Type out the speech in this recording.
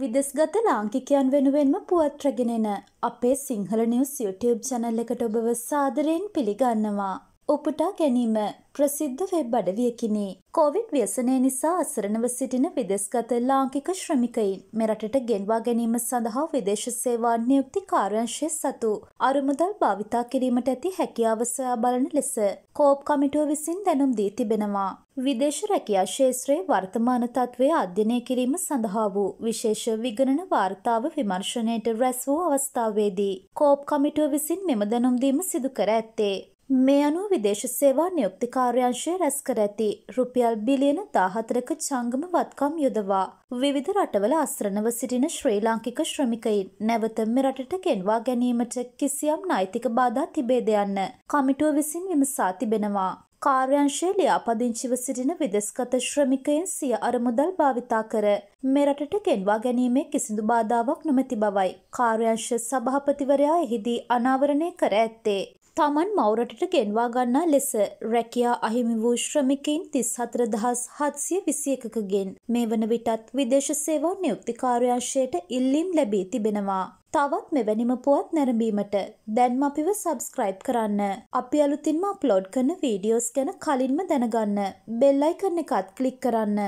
විදෙස්ගත ලාංකිකයන් වෙනුවෙන්ම පුවත් රැගෙනෙන අපේ සිංහල නිවස් YouTube channel එකට ඔබව සාදරයෙන් පිළිගන්නවා. උපුටා ගැනීම ප්‍රසිද්ධ වෙබ් අඩවියකිනි. කොවිඩ් ව්‍යසනය නිසා අසරණව සිටින විදෙස්ගත ලාංකික ශ්‍රමිකයින් මෙරටට ගෙන්වා ගැනීම සඳහා විදේශ සේවා නියුක්ති කාර්යංශය සතු අරුමුදල් භාවිතා කිරීමට ඇති හැකියාව සොයා බලන ලෙස කෝප් කමිටුව විසින් දැනුම් දී තිබෙනවා. විදේශ රැකියා ශේත්‍රයේ වර්තමාන තත්ත්වය අධ්‍යයනය කිරීම සඳහා වූ විශේෂ විගණන වාර්තාව විමර්ශනයට රැස් වූ අවස්ථාවේදී කෝප් කමිටුව විසින් මෙම දැනුම් දීම සිදු කර ඇත්තේ. මේ අනුව විදේශ සේවා නියුක්ති කාර්යාංශය රැස් කර ඇති රුපියල් බිලියන 14ක ජංගම වත්කම් යොදවා විවිධ රටවල අස්රණව සිටින ශ්‍රී ලාංකික ශ්‍රමිකයින් නැවත මෙරටට ගෙන්වා ගැනීමට කිසියම් නෛතික බාධා තිබේද යන්න කමිටුව විසින් විමසා තිබෙනවා. කාර්යංශයේ ලියාපදිංචිව සිටින විදෙස්ගත ශ්‍රමිකයන් සිය අරමුදල් භාවිතා කර මෙරටට ගෙන්වා ගැනීමේ කිසිදු බාධාවක් නොමැති බවයි කාර්යංශ සභාපතිවරයා එහිදී අනාවරණය කර ඇත්තේ. තමන් මවරටට ගෙන්වා ගන්නා ලෙස රැකියා අහිමි වූ ශ්‍රමිකයින් තිස් හතර දහස් හත්සිය විසි එකකගෙන් මේ වන විටත් විදේශ සේවා නියුක්තිකාර්යංශයට ඉල්ලීම් ලැබී තිබෙනවා. තවත් මෙවැනිම පුවත් නැරඹීමට දැන්ම අපිව සබස්ක්‍රයිබ් කරන්න. අපි අලුතින්ම අප්ලෝඩ් කරන වීඩියෝස් ගැන කලින්ම දැනගන්න. බෙල් අයිකන් එකත් ක්ලික් කරන්න.